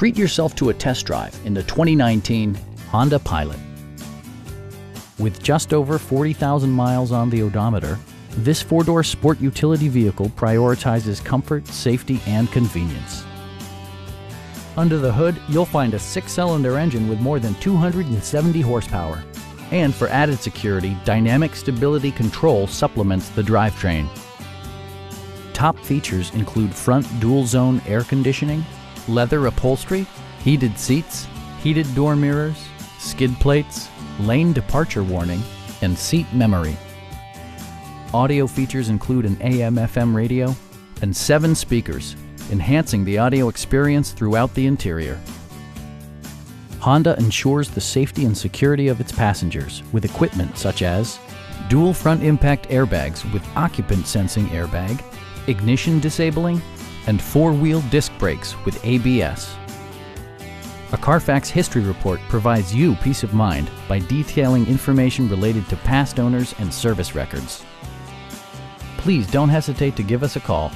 treat yourself to a test drive in the 2019 Honda Pilot. With just over 40,000 miles on the odometer, this four-door sport utility vehicle prioritizes comfort, safety, and convenience. Under the hood, you'll find a six-cylinder engine with more than 270 horsepower. And for added security, Dynamic Stability Control supplements the drivetrain. Top features include front dual-zone air conditioning, leather upholstery, heated seats, heated door mirrors, skid plates, lane departure warning, and seat memory. Audio features include an AM-FM radio and seven speakers, enhancing the audio experience throughout the interior. Honda ensures the safety and security of its passengers with equipment such as dual front impact airbags with occupant sensing airbag, ignition disabling, and four-wheel disc brakes with ABS. A Carfax history report provides you peace of mind by detailing information related to past owners and service records. Please don't hesitate to give us a call